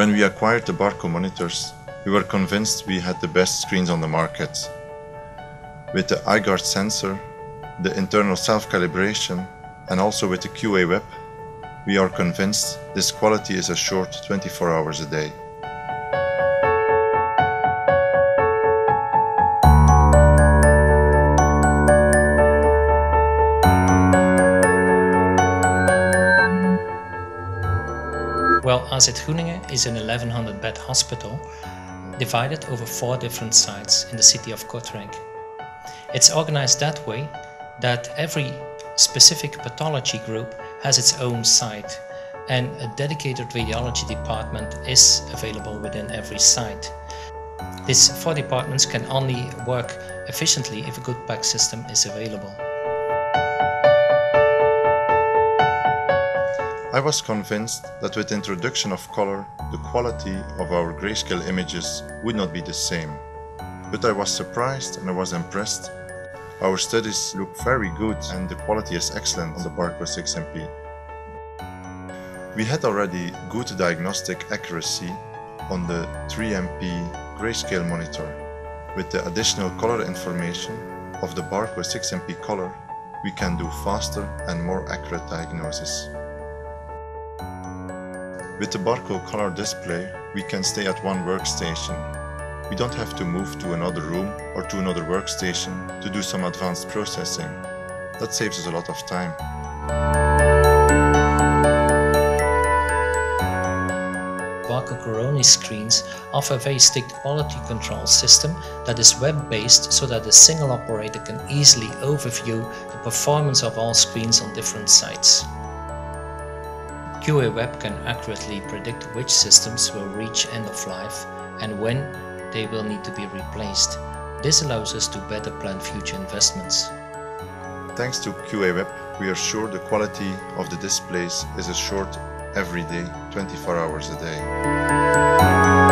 When we acquired the Barco monitors, we were convinced we had the best screens on the market. With the iGuard sensor, the internal self-calibration, and also with the QA web, we are convinced this quality is assured 24 hours a day. Well, AZ Groeninge is an 1100 bed hospital divided over four different sites in the city of Kortrijk. It's organized that way that every specific pathology group has its own site and a dedicated radiology department is available within every site. These four departments can only work efficiently if a good PAC system is available. I was convinced that with introduction of color, the quality of our grayscale images would not be the same. But I was surprised and I was impressed. Our studies look very good and the quality is excellent on the Barco 6MP. We had already good diagnostic accuracy on the 3MP grayscale monitor. With the additional color information of the Barco 6MP color, we can do faster and more accurate diagnosis. With the Barco color display, we can stay at one workstation. We don't have to move to another room or to another workstation to do some advanced processing. That saves us a lot of time. Barco Coronis screens offer a very strict quality control system that is web-based so that a single operator can easily overview the performance of all screens on different sites. QA Web can accurately predict which systems will reach end of life and when they will need to be replaced. This allows us to better plan future investments. Thanks to QA Web, we are sure the quality of the displays is assured every day, 24 hours a day.